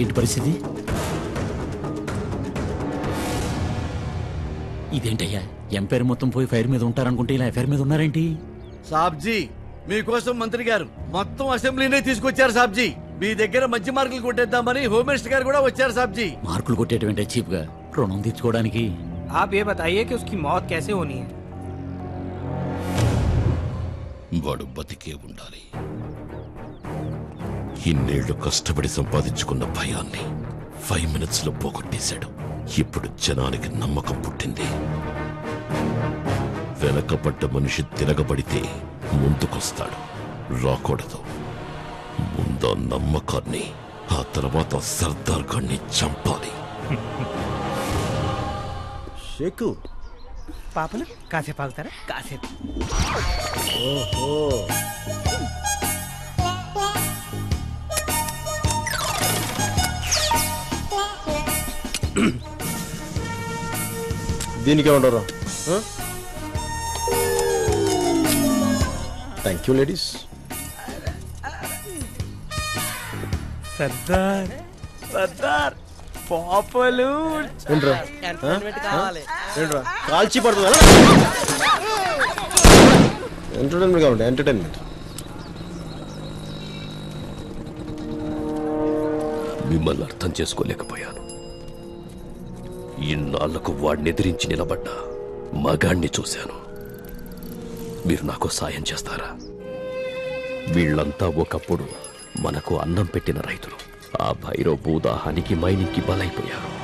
ఏంటి పరిస్థితి ఇదేంటయ్యా ఎంపైర్ మొత్తం పోయి ఫైర్ మీద ఉంటారనుకుంటే ఇలా ఎఫైర్ మీద ఉన్నారేంటి సాబ్జీ మీకోసం మంత్రి గారు మొత్తం అసెంబ్లీనే తీసుకొచ్చారు సాబ్జీ మీ దగ్గర మంచి మార్కులు కొట్టేద్దామని హోమ్ మినిస్టర్ గారు కూడా వచ్చారు సాబ్జీ మార్కులు కొట్టేటువంటి చీప్ గా రుణం తీర్చుకోవడానికి आप ये बताइए कि उसकी मौत कैसे होनी है వాడు బతికే ఉండాలి ఇన్నేళ్ళు కష్టపడి సంపాదించుకున్న భయాన్ని ఫైవ్ మినిట్స్లో పోగొట్టేశాడు. ఇప్పుడు జనానికి నమ్మకం పుట్టింది. వెనకబడ్డ మనిషి తిరగబడితే ముందుకొస్తాడు. రాకూడదు. ముందు నమ్మకాన్ని ఆ తర్వాత సర్దార్ గణ్ణి చంపాలి. షేకు. పాపలు కాసేపు ఆగుతారా? కాసేపు. దీనికి ఏమంటారు thank you ladies Sardar Sardar పాపలు. ఏంట్రా? ఏంట్రా? కాల్చి పడుతుందా? ఎంటర్టైన్మెంట్ కావాలి ఎంటర్టైన్మెంట్ మిమ్మల్ని అర్థం చేసుకోలేకపోయాను. ఇన్నాళ్ళకు వాడిని ఎదిరించి నిలబడ్డా మగాణ్ణి చూశాను. మీరు నాకు సాయం చేస్తారా? వీళ్ళంతా ఒకప్పుడు మనకు అన్నం పెట్టిన రైతులు. ఆ భైరవ భూదాహానికి మైనికి బలైపోయారు.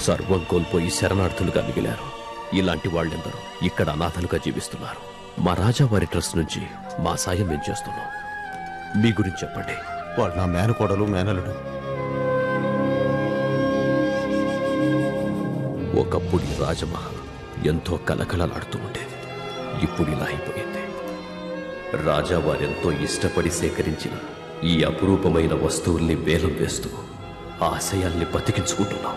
సర్వం కోల్పోయి శరణార్థులుగా మిగిలారు. ఇలాంటి వాళ్ళెందరూ ఇక్కడ అనాథలుగా జీవిస్తున్నారు. మా రాజా వారి ట్రస్ట్ నుంచి మా సాయం ఏం చేస్తున్నాం. మీ గురించి చెప్పండి. వాడు నా మేనకోడలు మేనలుడు ఒకప్పుడు ఈ రాజమహల్ ఎంతో కలకలలాడుతూ ఉండేది. ఇప్పుడు ఇలా అయిపోయింది. రాజా వారెంతో ఇష్టపడి సేకరించిన ఈ అపురూపమైన వస్తువుల్ని వేలం వేస్తూ ఆశయాల్ని బతికించుకుంటున్నాం.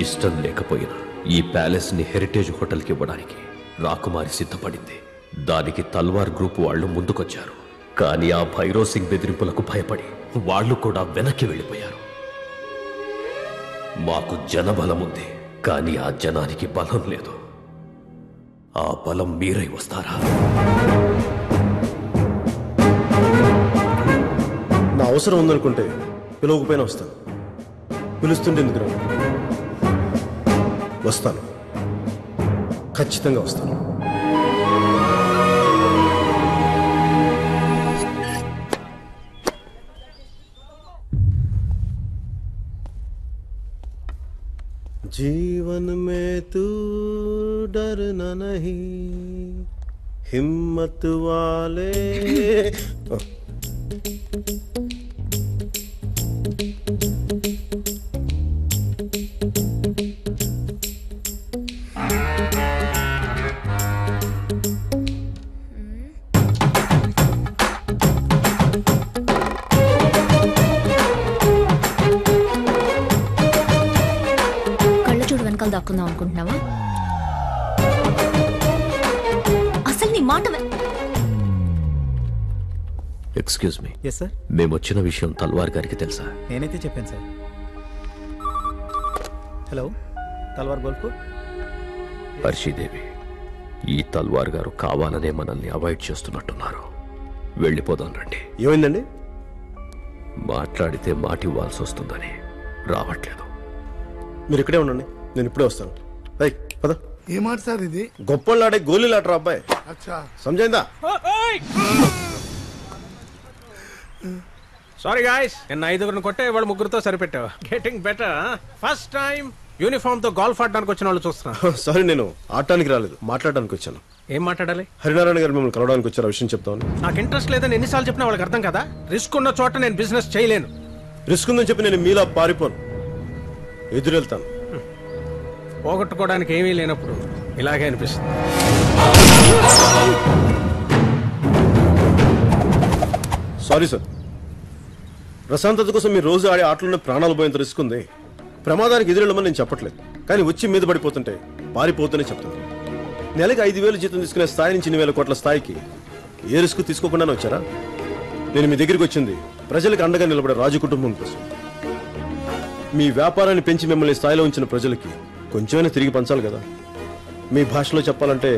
ఇష్టం లేకపోయినా ఈ ప్యాలెస్ని హెరిటేజ్ హోటల్కి ఇవ్వడానికి రాకుమారి సిద్ధపడింది. దానికి తల్వార్ గ్రూప్ వాళ్ళు ముందుకొచ్చారు. కానీ ఆ భైరవ్ సింగ్ బెదిరింపులకు భయపడి వాళ్ళు కూడా వెనక్కి వెళ్ళిపోయారు. మాకు జనబలం ఉంది కానీ ఆ జనానికి బలం లేదు. ఆ బలం మీరై వస్తారా? నా అవసరం ఉందనుకుంటే పిలవకపోయినా వస్తాను. పిలుస్తుంటే ఎందుకు వస్తాను. ఖచ్చితంగా వస్తాను. जीवन में तू डरना नहीं हिम्मत वाले। దాక్కుందాం అనుకుంటున్నావా? అసలు నీ మాట ఎక్స్క్యూజ్ మీ ఎస్ సార్ మేము వచ్చిన విషయం తల్వార్ గారికి తెలుసా? నేనైతే చెప్పాను సార్ హలో తల్వార్ గోల్ఫ్ హర్షీదేవి ఈ తల్వార్ గారు కావాలనే మనల్ని అవాయిడ్ చేస్తున్నట్టున్నారు. వెళ్ళిపోదాం రండి. ఏమైందండి? మాట్లాడితే మాట ఇవ్వాల్సి వస్తుందని రావట్లేదు. మీరు ఇక్కడే ఉండండి. నేను ఇప్పుడే వస్తాను. రై పద. ఏ మాట సార్ ఇది? గొప్పళ్ళు ఆడే గోళీలు ఆటరా అబ్బాయి. అచ్చా. సమజైందా సారీ గాయస్ నిన్న ఐదుగురిని కొట్టే వాళ్ళు ముగ్గురుతో సరిపెట్టావు? గెటింగ్ బెటర్ ఫస్ట్ టైం యూనిఫామ్తో గోల్ఫ్ ఆడడానికి వచ్చిన వాళ్ళు చూస్తున్నా. సారీ నేను ఆడటానికి రాలేదు మాట్లాడడానికి వచ్చాను. ఏం మాట్లాడాలి? హరినారాయణ గారు మిమ్మల్ని కలవడానికి వచ్చారు ఆ విషయం చెప్తామని. నాకు ఇంట్రెస్ట్ లేదని ఎన్నిసార్లు చెప్పినా వాళ్ళకి అర్థం కదా? రిస్క్ ఉన్న చోట నేను బిజినెస్ చేయలేను. రిస్క్ ఉందని చెప్పి నేను మీలా పారిపోను. ఎదురెళ్తాను. పోగొట్టుకోవడానికి ఏమీ లేనప్పుడు ఇలాగే అనిపిస్తుంది. Sorry sir. ప్రశాంతత కోసం మీరు రోజు ఆడే ఆటలోనే ప్రాణాలు పోయేంత రిస్క్ ఉంది. ప్రమాదానికి ఎదురెళ్ళమని నేను చెప్పట్లేదు. కానీ వచ్చి మీద పడిపోతుంటే పారిపోతూనే చెప్తుంది నెలకి ఐదు వేలు జీతం తీసుకునే స్థాయి నుంచి ఇన్ని వేల కోట్ల స్థాయికి ఏ రిస్క్ తీసుకోకుండానే వచ్చారా? నేను మీ దగ్గరికి వచ్చింది ప్రజలకు అండగా నిలబడే రాజు కుటుంబం కోసం. మీ వ్యాపారాన్ని పెంచి మిమ్మల్ని స్థాయిలో ఉంచిన ప్రజలకి కొంచెమైనా తిరిగి పంచాలి కదా. మీ భాషలో చెప్పాలంటే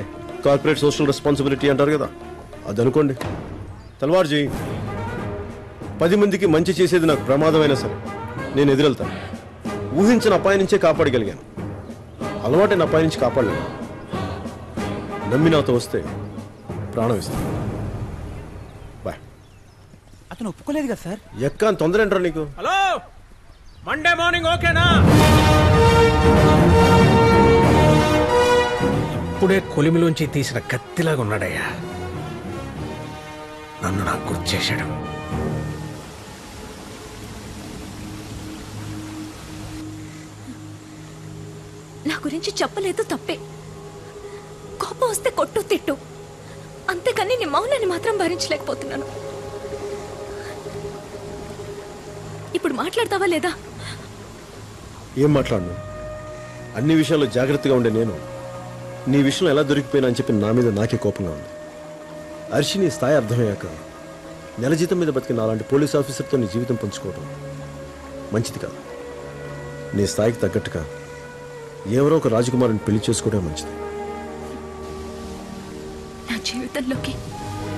కార్పొరేట్ సోషల్ రెస్పాన్సిబిలిటీ అంటారు కదా. అది అనుకోండి తల్వార్జీ పది మందికి మంచి చేసేది నాకు ప్రమాదమైనా సరే నేను ఎదురెళ్తాను ఊహించిన అపాయం నుంచే కాపాడగలిగాను. అలవాటైన అపాయం నుంచి కాపాడలేను. నమ్మి నాతో వస్తే ప్రాణం ఇస్తాను. బాయ్ అతను ఒప్పుకోలేదు కదా సార్? ఎక్క తొందర ఏంట్రా నీకు? హలో! మండే మార్నింగ్ ఓకేనా ఇప్పుడే కొలిమిలోంచి తీసిన కత్తిలాగా ఉన్నాడయ్యా. నన్ను నాకు గుర్తు చేశాడు. నా గురించి చెప్పలేదు తప్పే. కోపం వస్తే కొట్టు తిట్టు. అంతేకాని నీ మౌనాన్ని మాత్రం భరించలేకపోతున్నాను. ఇప్పుడు మాట్లాడతావా లేదా? ఏం మాట్లాడను? అన్ని విషయాల్లో జాగ్రత్తగా ఉండే నేను. నీ విషయంలో ఎలా దొరికిపోయినా అని చెప్పి నా మీద నాకే కోపంగా ఉంది. అర్షి నీ స్థాయి అర్థమయ్యాక నెల జీతం మీద బతికిన అలాంటి పోలీస్ ఆఫీసర్తో నీ జీవితం పంచుకోవటం మంచిది కాదు. నీ స్థాయికి తగ్గట్టుగా ఎవరో ఒక రాజకుమారిని పెళ్ళి చేసుకోవడం మంచిది. నా జీవితంలోకి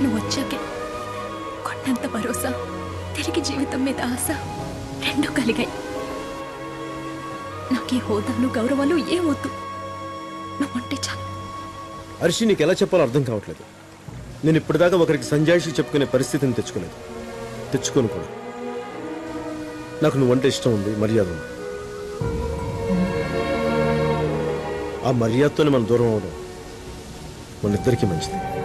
నువ్వు వచ్చాకే కొండంత భరోసా తిరిగి జీవితం మీద ఆశ రెండు కలిగాయి. నాకు ఈ హోదాలు గౌరవాలు ఏమొద్దు. నువ్వంటే చాలు. అర్షి నీకు ఎలా చెప్పాలో అర్థం కావట్లేదు. నేను ఇప్పటిదాకా ఒకరికి సంజాయిషి చెప్పుకునే పరిస్థితిని తెచ్చుకోలేదు. తెచ్చుకోను కూడా నాకు నువ్వంటే ఇష్టం ఉంది మర్యాద ఉంది. ఆ మర్యాదతోనే మనం దూరం అవడం మనిద్దరికీ మంచిది.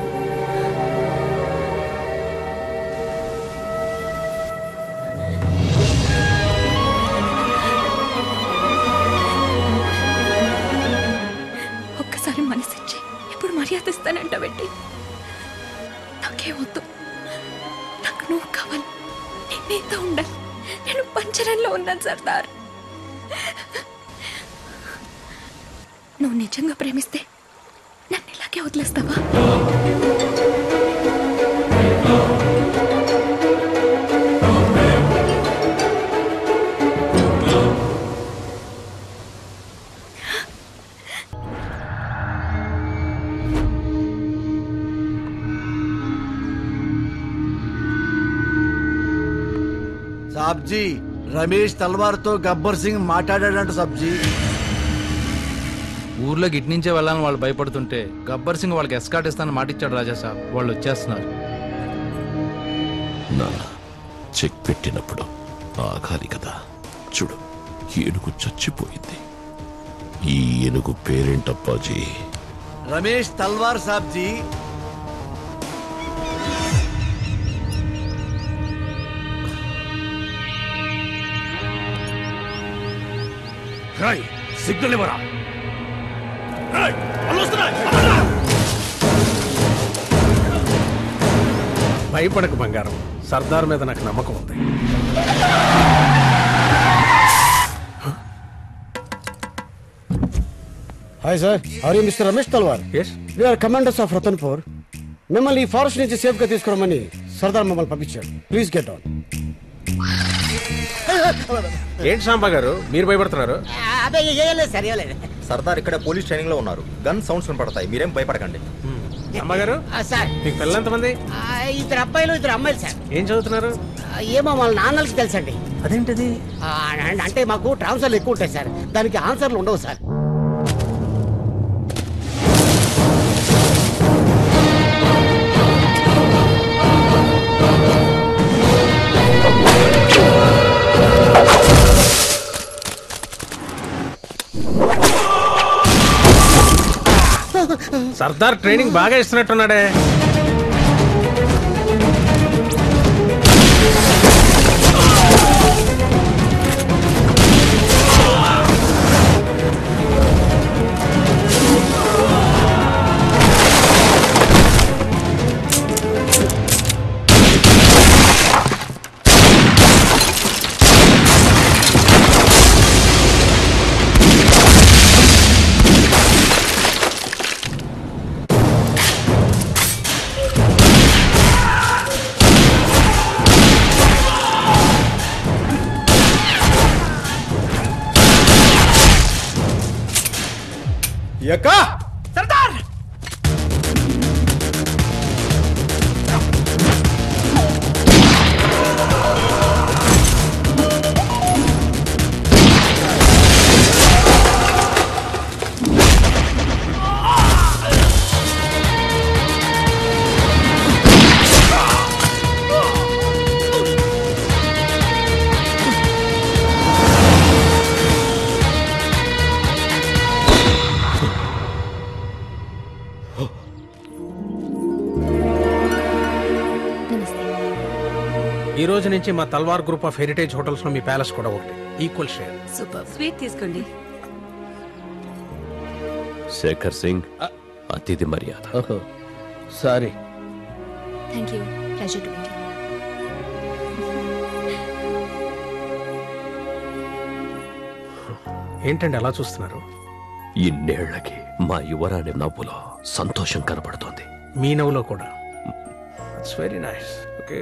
సర్దార్ నువ్వు నిజంగా ప్రేమిస్తే నన్ను ఇలాగే వదిలేస్తావా సాబ్జీ రమేష్ తల్వార్తో గబ్బర్ సింగ్ మాట్లాడాడంట సబ్జీ. ఊర్లో గిట్నించే వెళ్ళాలని వాళ్ళు భయపడుతుంటే గబ్బర్ సింగ్ వాళ్ళకి ఎస్కాట్ ఇస్తానని మాటిచ్చాడు రాజా సాబ్. వాళ్ళు వచ్చేస్తున్నారు. నా చెక్ పెట్టినప్పుడు ఆగాలి కదా. చూడు ఏనుగు చచ్చిపోయింది. ఈ ఏనుగు పేరేంటప్పాజీ? రమేష్ తల్వార్ సాబ్జీ సిగ్నల్ ఇవ్వరా భయపడకు బంగారం సర్దార్ మీద నాకు నమ్మకం ఉంది hi sir are you mister Ramesh Talwar yes we are commanders of Ratanpur మిమ్మల్ని ఈ ఫారెస్ట్ నుంచి సేఫ్గా తీసుకురమ్మని సర్దార్ మమ్మల్ని పంపించాడు ప్లీజ్ గెట్ ఆన్ ఏంటి సాంబా గారు? మీరు భయపడుతున్నారు? సర్దార్ ఇక్కడ పోలీస్ ట్రైనింగ్లో ఉన్నారు. గన్ సౌండ్స్ వినపడతాయి. మీరేం భయపడకండి. సాంబా గారు ఆ, సార్. మీకు పిల్లలు ఎంతమంది? ఆ, ఇద్దరు అబ్బాయిలు ఇద్దరు అమ్మాయిలు సార్. ఏం చదువుతున్నారు? ఏమో వాళ్ళ నాన్నలకి తెలుసండి. అదేంటిది? అంటే మాకు ట్రాన్స్ఫర్లు ఎక్కువ ఉంటాయి సార్. దానికి ఆన్సర్లు ఉండవు సార్. సర్దార్ ట్రైనింగ్ బాగా ఇస్తున్నట్టున్నాడే. ఎక్క రోజు నుంచి మా తల్వార్ గ్రూప్ ఆఫ్ హెరిటేజ్ హోటల్స్లో మీ ప్యాలెస్ కూడా ఒకటి. Equal share super. స్వీట్ తీసుకోండి. శేఖర్ సింగ్ అతిథి మర్యాద. ఓహో sorry. Thank you pleasure to meet ఏంటండి అలా చూస్తున్నారు? ఇన్నేళ్ళకి మా యువరాణి నవ్వులో సంతోషం కనపడుతోంది మీ నవ్వులో కూడా. ఇట్స్ వెరీ నైస్ ఓకే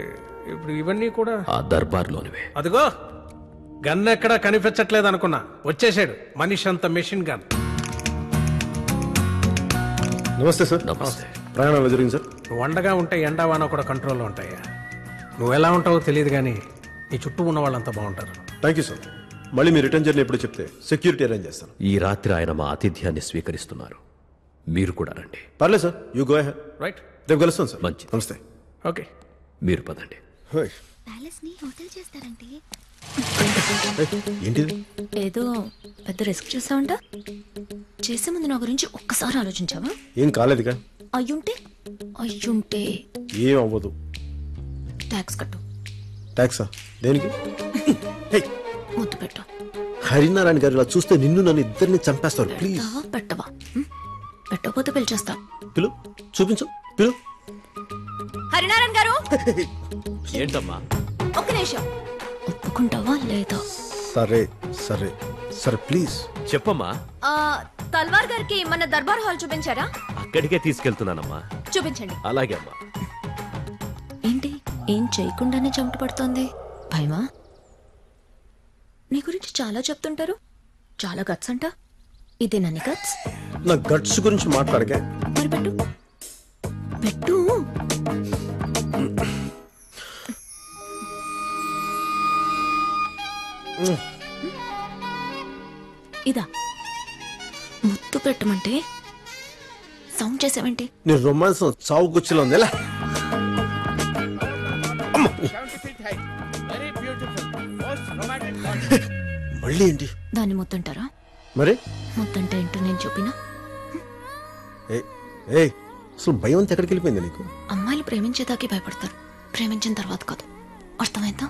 ఇప్పుడు ఇవన్నీ కూడా ఆ దర్బార్లోనివే. అదిగో గన్ ఎక్కడా కనిపించట్లేదు అనుకున్నా వచ్చేసాడు. మనిషి అంత మెషిన్ గన్. నమస్తే సార్. నమస్తే. ప్రయాణం ఎలా జరిగింది సార్? నువ్వు వండగా ఉంటే ఎండా వాన కూడా కంట్రోల్లో ఉంటాయా? నువ్వు ఎలా ఉంటావో తెలియదు కానీ నీ చుట్టూ ఉన్న వాళ్ళంతా బాగుంటారు. థ్యాంక్ యూ సార్ మళ్ళీ మీ రిటర్న్ జర్నీ ఎప్పుడు చెప్తే సెక్యూరిటీ అరేంజ్ చేస్తాను. ఈ రాత్రి ఆయన మా ఆతిథ్యాన్ని స్వీకరిస్తున్నారు. మీరు కూడా రండి. పర్లేదు సార్ యూ గో రైట్ రేపు కలుస్తాను సార్ మంచిది. నమస్తే. ఓకే మీరు పదండి. ప్యాలెస్ని హోటల్ చేస్తారంటే. ఏయ్, ఏంటిది? ఏదో పెద్ద రిస్క్ చేసావంట? చేసే ముందు నా గురించి ఒక్కసారి ఆలోచించావా? ఏం కాలేదుగా? అయ్యుంటే? అయ్యుంటే. ఏం అవ్వదు. ట్యాక్స్ కట్టు. ట్యాక్సా? దేనికి? ముద్దు పెట్టు. హరినారాయణ గారు ఇలా చూస్తే నిన్ను నన్ను ఇద్దరిని చంపేస్తారు. ప్లీజ్. పెట్టవా? పెట్టకపోతే పిలిచేస్తా పిలు చూపించు. పిలు. హరినారాయణ గారు! ఏంటమ్మా? ఒక్క నిమిషం. ఒప్పుకుంటావా లేదా? సరే సరే సరే ప్లీజ్. చెప్పమ్మా. తల్వార్ గారికి మన దర్బార్ హాల్ చూపించారా? అక్కడికే తీసుకెళ్తున్నానమ్మా. చూపించండి. అలాగే అమ్మా. ఏంటి? ఏం చేయకుండానే చెమట పడుతోంది? భయమా? నీ గురించి చాలా చెప్తుంటారు. చాలా గట్స్ అంట. ఇదే నన్ను గట్స్? నా గట్స్ గురించి మాట్లాడకే. మరి పెట్టు. పెట్టు. ఇదా. ముత్తు పెట్టమంటే సౌండ్ చేసావేంటి? నీ రొమాన్స్ చావు గుచ్చిలో ఉంది ఎలా మళ్ళీ ఏంటి? దాన్ని ముత్తుంటారా? మరి? ముత్తంటే ఏంటో నేను చూపినా? ఏ ఏ అసలు భయం అంతా ఎక్కడికి వెళ్ళిపోయింది నీకు? అమ్మాయిలు ప్రేమించేదాకే భయపడతారు. ప్రేమించిన తర్వాత కాదు. అర్థమైందా?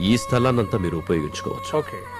ఈ స్థలాన్నంతా మీరు ఉపయోగించుకోవచ్చు. ఓకే.